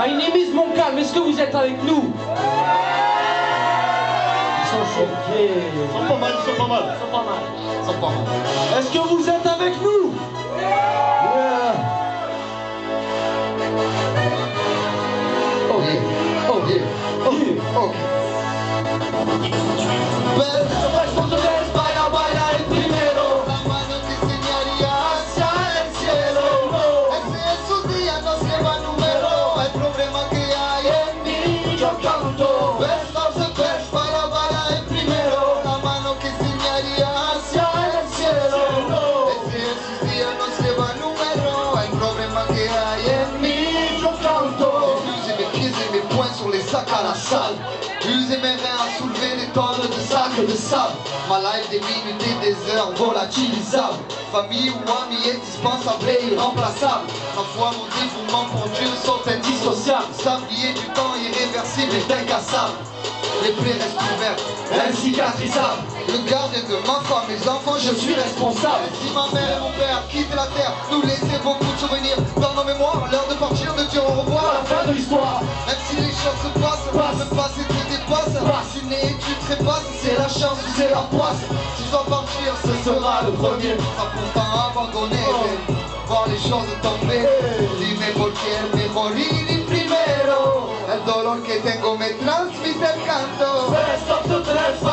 My name is Montcalm, est-ce que vous êtes avec nous Ils sont choqués. Ils sont pas mal, ils sont pas mal. Ils sont pas mal. Ils sont pas mal. Est-ce que vous êtes avec nous Yeah. Ok, ok, ok, ok. Baila, Usez mes reins à soulever des tonnes de sacs de sable. Ma life des minutes et des heures volatilisables. Famille ou amis indispensables et irremplaçables. Ma foi, mon dévouement pour Dieu sont indissociables. Sablier du temps irréversible est incassable. Les plaies restent ouvertes, incicatrissables. Le gardien de ma femme, mes enfants, je suis responsable. Si ma mère et mon père quittent la terre, nous laisser beaucoup de souvenirs dans nos mémoires. Né tu trépasses, c'est la chance ou c'est la poisse. Si je dois partir, ce sera le premier. Pas pourtant abandonné, voir les choses tomber. Dime por qué el mejor y el primero. El dolor que tengo me transmite el canto. Best of the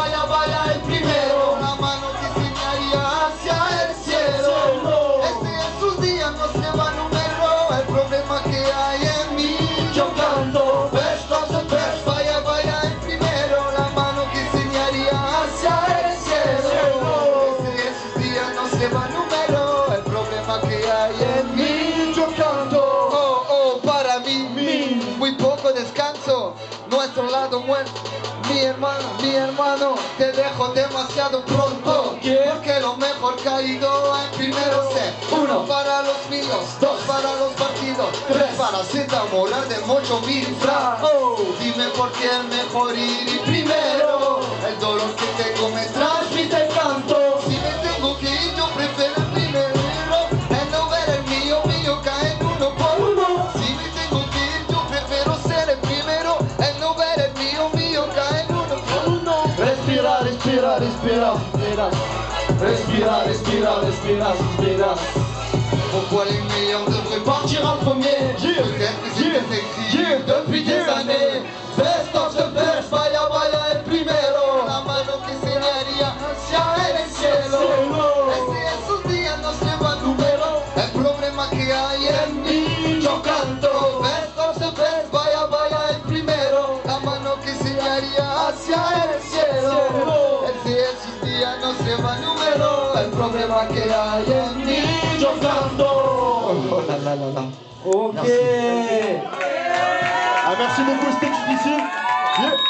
Muerto. Mi hermano, mi hermano, te dejo demasiado pronto. Porque lo mejor caído en primero sé. Uno para los míos, dos para los partidos, tres para Z moral de mucho mil. Oh, dime por qué mejor ir y primero. Respira, respira, respira, respira. Respira, respira, respira. Pourquoi les meilleurs devraient partir en premier? Peut-être problema número, el problema que hay en mí, yo canto. la, la, la, la. Ok. Merci. Ah, merci beaucoup, c'était explicite. Yeah.